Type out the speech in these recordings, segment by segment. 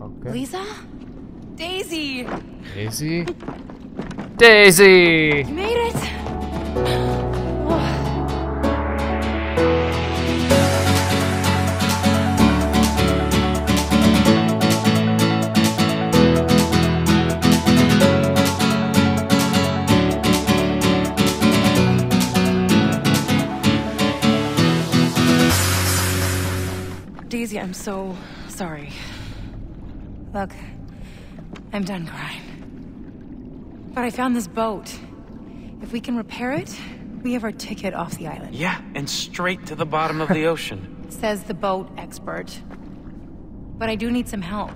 Okay. Liza? Daisy! Daisy? Daisy! You made it! Daisy, I'm so sorry. Look, I'm done crying. But I found this boat. If we can repair it, we have our ticket off the island. Yeah, and straight to the bottom of the ocean. Says the boat expert. But I do need some help.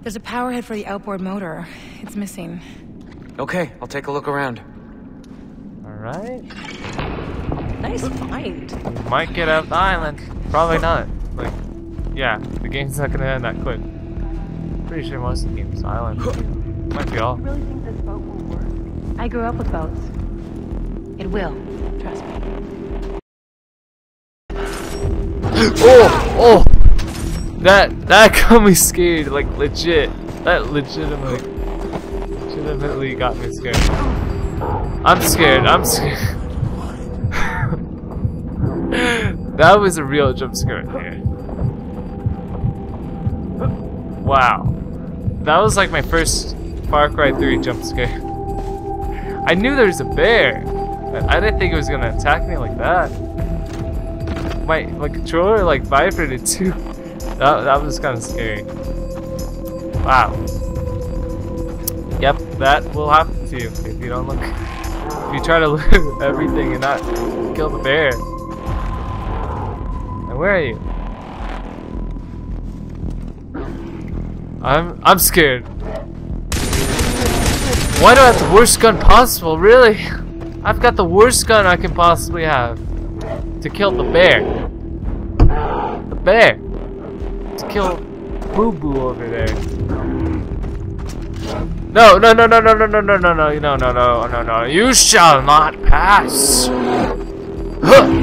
There's a power head for the outboard motor. It's missing. Okay, I'll take a look around. Alright. Nice find. We might get out the island. Probably not. Like, yeah, the game's not gonna end that quick. Pretty sure most of the game's island. Might be all. really think this boat will work. I grew up with boats. It will. Trust me. Oh! Oh! That that got me scared, like legit. That legitimately legitimately got me scared. I'm scared, I'm scared. that was a real jump scare right there. Wow. That was like my first Far Cry 3 jump scare. I knew there was a bear. but I didn't think it was gonna attack me like that my my controller like vibrated too. That that was kind of scary. Wow. Yep, that will happen to you if you don't look. If you try to look at everything and not kill the bear. And where are you? I'm I'm scared. Why do I have the worst gun possible? Really? I've got the worst gun I can possibly have to kill the bear. The bear. To kill Boo Boo over there. No, no, no, no, no, no, no, no, no, no, no, no, no, no, no. You shall not pass. Huh.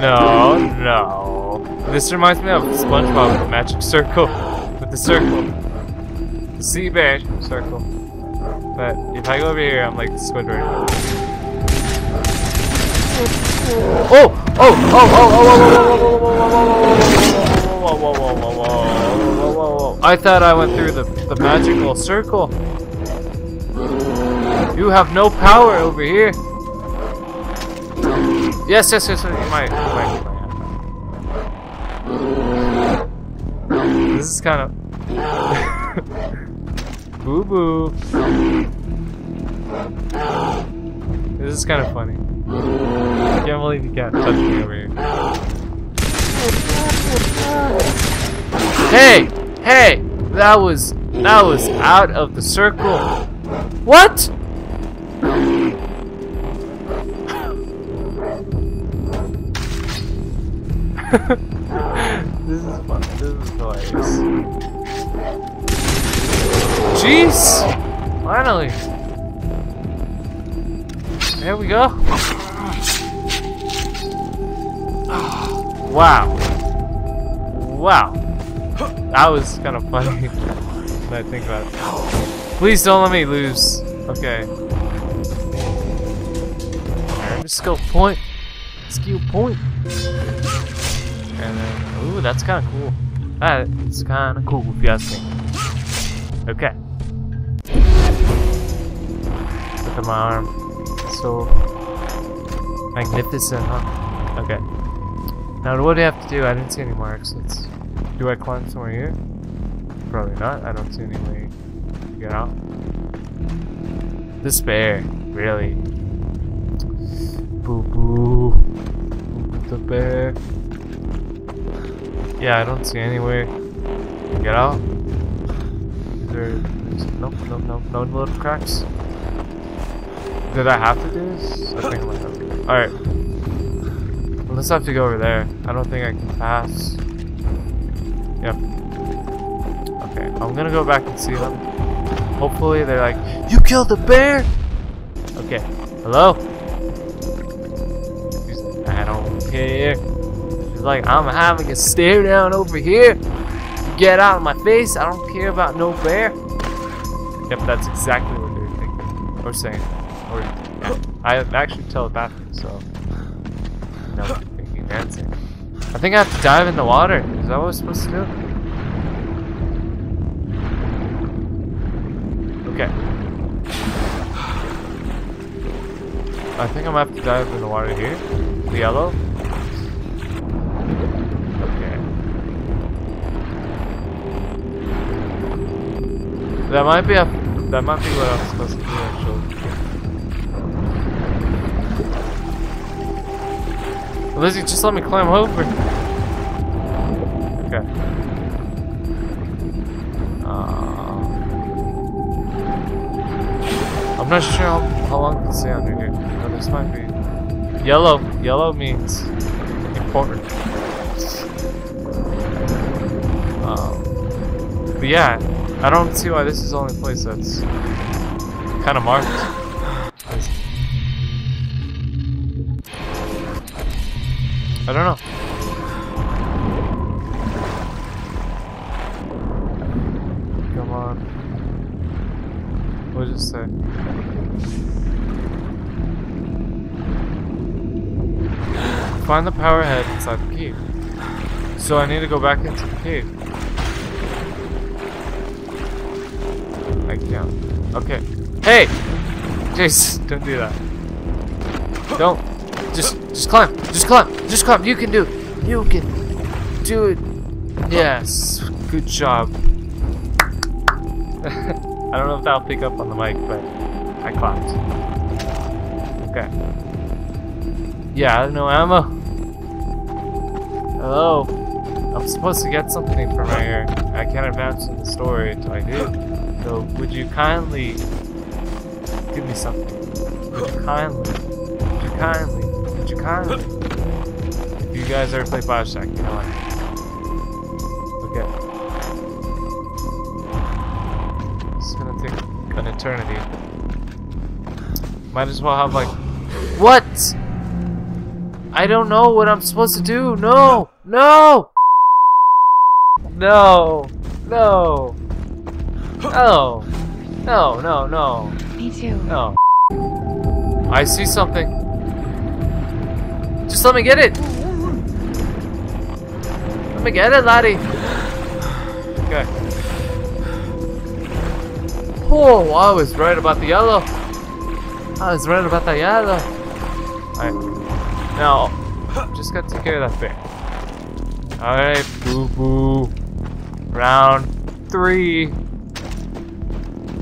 No, no. This reminds me of SpongeBob magic circle. With the circle. The sea bear circle. But if I go over here, I'm like Squidward. Oh! Oh! Oh! Oh! Oh! Oh! Whoa! Whoa! Whoa! Whoa! Whoa! Whoa! Whoa! Whoa! I thought I went through the the magical circle. You have no power over here. Yes, yes, yes. You might. You might. This is kind of. Boo boo. This is kind of funny. I can't believe you can't touch me over here. Hey! Hey! That was that was out of the circle. What? this is fun. This is hilarious. Jeez! Finally! There we go. Wow. Wow. That was kind of funny when I think about it. Please don't let me lose. Okay. Alright, skill point. Skill point. Ooh, that's kind of cool. That is kind of cool if you ask me. Okay. Look at my arm. So magnificent, huh? Okay. Now what do I have to do? I didn't see any exits. Do I climb somewhere here? Probably not. I don't see any way to get out. Despair. Really. Boo. Boo boo the bear. Yeah, I don't see any way get out. There... Is, nope, nope, nope. No little cracks. Did I have to do this? I think I might have to. Alright. Let's have to go over there. I don't think I can pass. Yep. Okay, I'm gonna go back and see them. Hopefully they're like, You killed the bear? Okay. Hello? I don't care. Like, I'm having a stare down over here. Get out of my face. I don't care about no bear. Yep, that's exactly what they're thinking. Or saying. Or, yeah. I am actually telepathic, so. I what they're thinking. I think I have to dive in the water. Is that what we're supposed to do? Okay. I think I'm gonna have to dive in the water here. The yellow. That might be a. That might be what I'm supposed to do actually. Lizzie, just let me climb over. Okay. Uh, I'm not sure how, how long can stay under here. Oh, this might be. Yellow. Yellow means important. Um, but yeah, I don't see why this is the only place that's kind of marked. I don't know. Come on. What did it say? Find the power head inside the cave. So I need to go back into the cave. Can't. Okay. Hey! Jace, don't do that. Don't. Just, just climb. Just climb. Just climb. You can do it. You can do it. Yes. Good job. I don't know if that'll pick up on the mic, but I clapped. Okay. Yeah, no ammo. Hello. I'm supposed to get something from here. I can't advance in the story until I do. So would you kindly give me something? Would you kindly? Would you kindly? Would you kindly? If you guys ever play Bioshock, you know gonna take an eternity. Might as well have like What? I don't know what I'm supposed to do. No! No! No! No! No! No, no, no. Me too. No. I see something. Just let me get it. Let me get it, laddie. Okay. Oh, I was right about the yellow. I was right about the yellow. Alright. Now, just gotta take care of that bear. Alright, boo boo. Round three.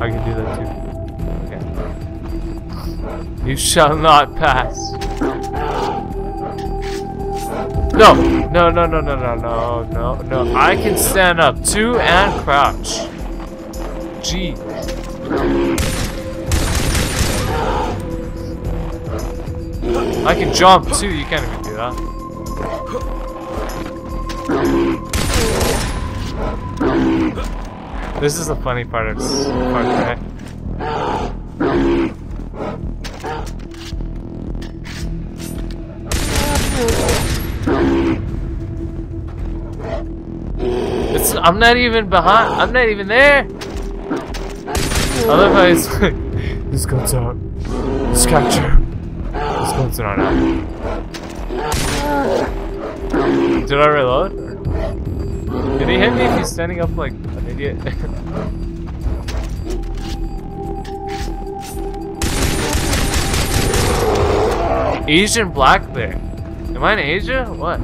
I can do that too. Okay. You shall not pass. No, no, no, no, no, no, no, no, no. I can stand up too and crouch. Gee. I can jump too. You can't even do that. This is the funny part of part right? It's I'm not even behind. I'm not even there. Like, this gun's out. This capture. This gun's not out. Did I reload? Did he hit me if he's standing up like idiot? Asian black bear. Am I in Asia? What?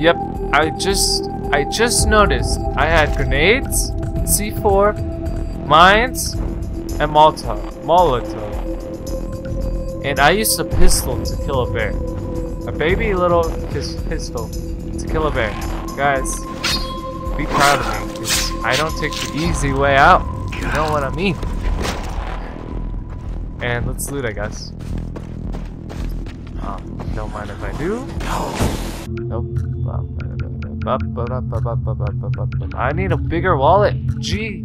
Yep, I just I just noticed I had grenades, C4, mines, and Molotov. Molotov. And I used a pistol to kill a bear. A baby little pistol to kill a bear. Guys, be proud of me, 'cause I don't take the easy way out. You know what I mean? And let's loot, I guess. Um, don't mind if I do. Nope. I need a bigger wallet. Gee,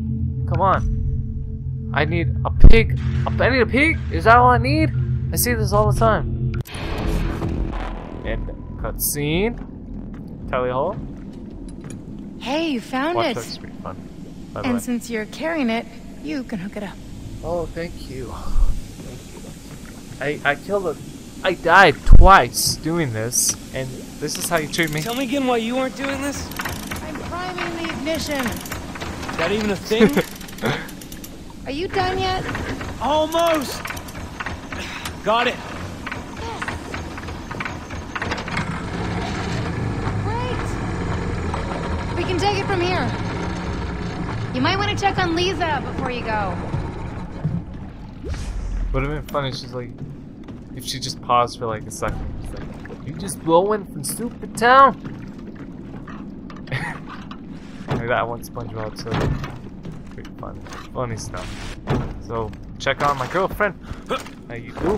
come on. I need a pig. I need a pig? Is that all I need? I see this all the time. And cutscene. Tally hole. Hey, you found Watch it. Dogs is pretty fun. By the And way. since you're carrying it, you can hook it up. Oh, thank you. Thank you. I I killed a. I died twice doing this, and this is how you treat me. Tell me again why you weren't doing this? I'm priming the ignition. Is that even a thing? Are you done yet? Almost! Got it. We can take it from here. You might want to check on Liza before you go. Would have been funny. She's like, if she just paused for like a second. She's like, you just blowing from Stupid Town. like that one SpongeBob episode. Pretty fun, funny stuff. So check on my girlfriend. How you do?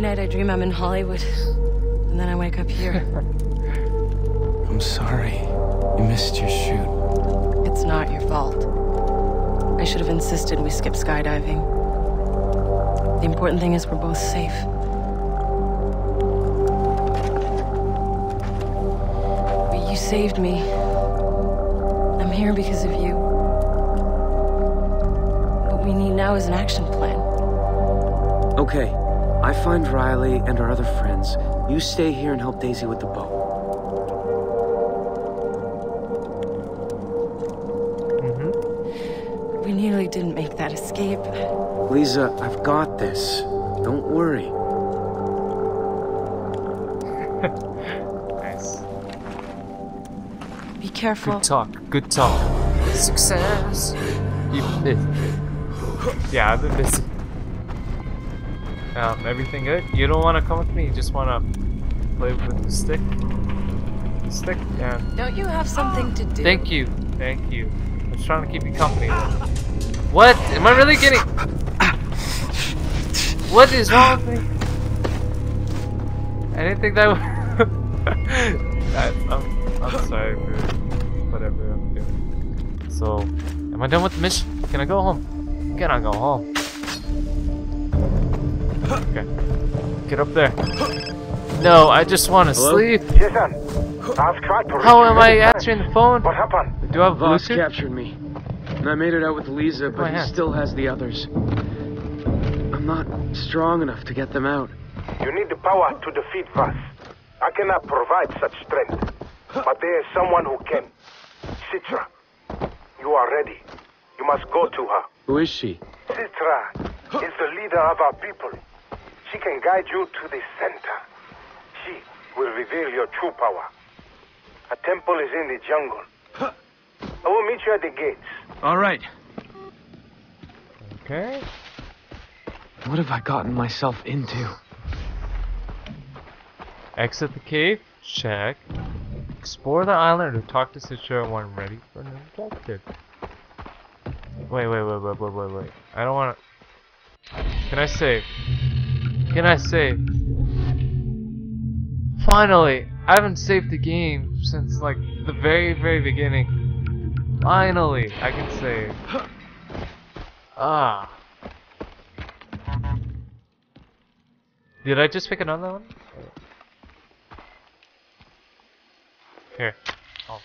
Every night I dream I'm in Hollywood, and then I wake up here. I'm sorry. You missed your shoot. it's not your fault. I should have insisted we skip skydiving. The important thing is we're both safe. But you saved me. I'm here because of you. What we need now is an action plan. Okay, I find Riley and our other friends. You stay here and help Daisy with the boat. Mm-hmm. We nearly didn't make that escape. Liza, I've got this. Don't worry. Nice. Be careful. Good talk. Good talk. Success. You've been busy. Yeah, I've been busy. Um, everything good? You don't want to come with me? You just want to play with the stick? Stick? Yeah. Don't you have something to do? Thank you. Thank you. I was trying to keep you company. What? Am I really getting... What is wrong with me? I didn't think that would... I, I'm, I'm sorry for whatever I'm doing. So, am I done with the mission? Can I go home? Can I go home? Okay. Get up there. No, I just want to sleep. Jason, I've tried to How am I many times. answering the phone? What happened? Do I have Vaas Bluetooth? captured me. And I made it out with Liza, but he hand. still has the others. I'm not strong enough to get them out. You need the power to defeat Vaas. I cannot provide such strength, but there is someone who can. Citra, you are ready. You must go to her. Who is she? Citra is the leader of our people. She can guide you to the center. She will reveal your true power. A temple is in the jungle. I will meet you at the gates. All right. Okay. What have I gotten myself into? Exit the cave. Check. Explore the island or talk to Citra when I'm ready for an objective. Wait, wait, wait, wait, wait, wait, wait. I don't want to. Can I save? Can I save? Finally! I haven't saved the game since like the very, very beginning. Finally, I can save. Ah. Did I just pick another one? Here. Oh.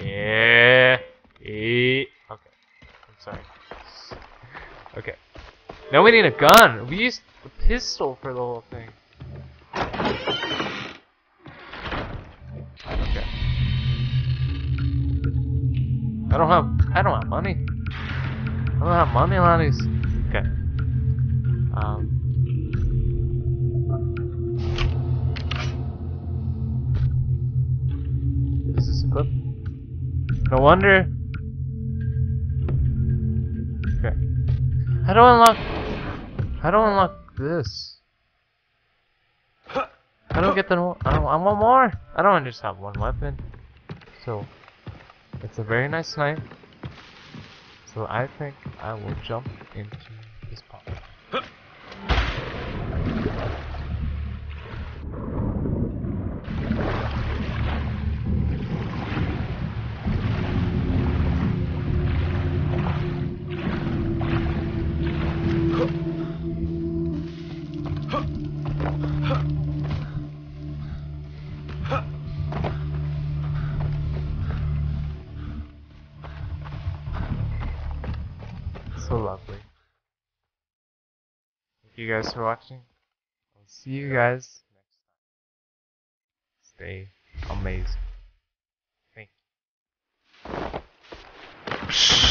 Yeah. Eh. Okay. I'm sorry. Okay. Now we need a gun. We used a pistol for the whole thing. Okay. I don't have. I don't have money. I don't have money on these. Okay. Um. This is Oop. No wonder. Okay. How do I unlock? How do I unlock this? I don't get the. I, don't, I want more. I don't just have one weapon. So, it's a very nice knife. So I think I will jump into so lovely. Thank you guys for watching. I'll see you guys next time. Stay amazing. Thank you.